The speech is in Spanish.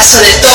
paso de todo.